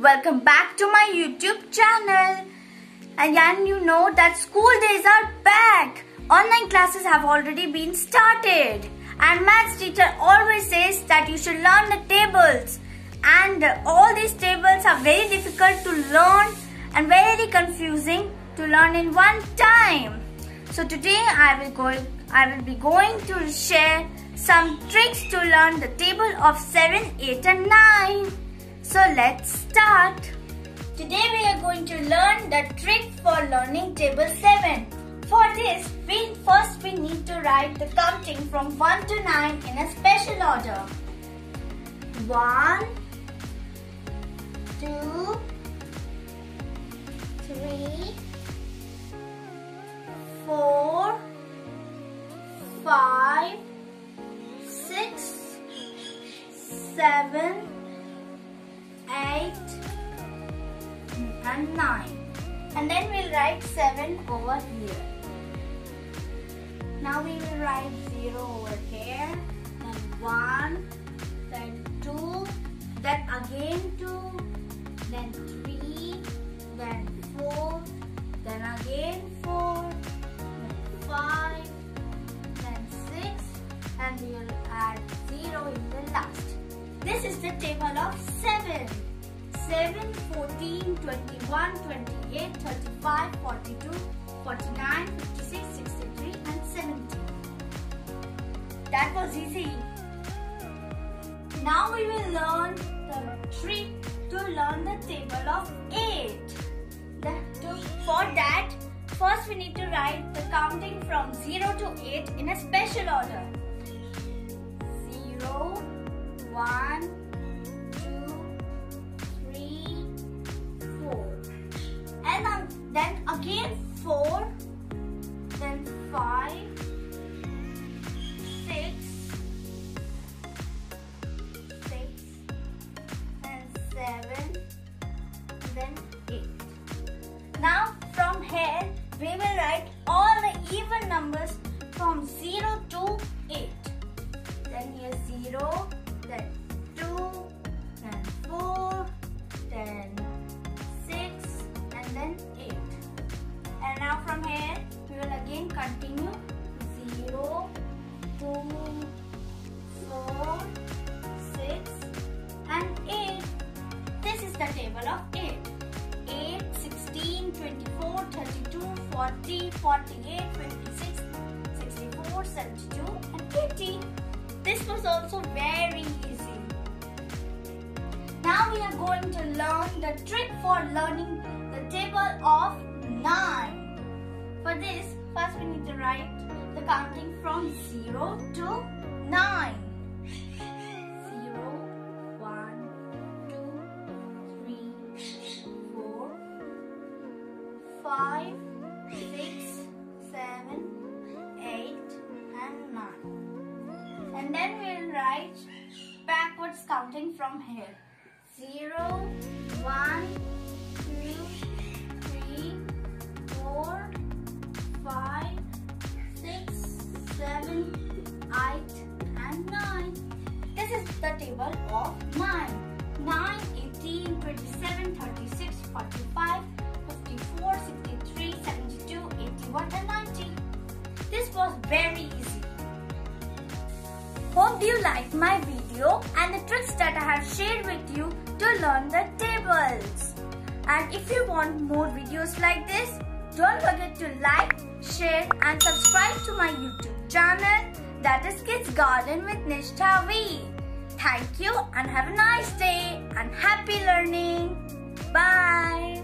welcome back to my YouTube channel. And you know that school days are back. Online classes have already been started. And maths teacher always says that you should learn the tables. And all these tables are very difficult to learn and very confusing to learn in one time. So today I will go I will be going to share some tricks to learn the table of 7, 8 and 9. So let's start. Today we are going to learn the trick for learning table 7. For this, we first we need to write the counting from 1 to 9 in a special order. 1, 2, 3, 4, 5, 6, 7, 8 and 9 and then we'll write 7 over here. Now we will write 0 over here, then 1, then 2, then again 2, then 3, then 4, then again 4, then 5, then 6 and we will add 0 in the last. This is the table of 7. 7, 14, 21, 28, 35, 42, 49, 56, 63 and 70. That was easy. Now we will learn the trick to learn the table of 8. for that, first we need to write the counting from 0 to 8 in a special order. 0, 1, then again four, then five, six, six, and seven, then eight. Now from here we will write all the even numbers from 0 to 8. Then here 0, then 2, then 4, then again continue 0, 2, 4, 6 and 8. This is the table of 8. 8, 16, 24, 32, 40, 48, 56, 64, 72 and 80. This was also very easy. Now we are going to learn the trick for learning the table of 9. For this, first we need to write the counting from 0 to 9. 0, 1, 2, 3, 4, 5, 6, 7, 8 and 9 and then we'll write backwards counting from here. 0, very easy. Hope you liked my video and the tricks that I have shared with you to learn the tables. And if you want more videos like this, don't forget to like, share and subscribe to my YouTube channel that is Kids Garden with Nishtha V. Thank you and have a nice day and happy learning. Bye.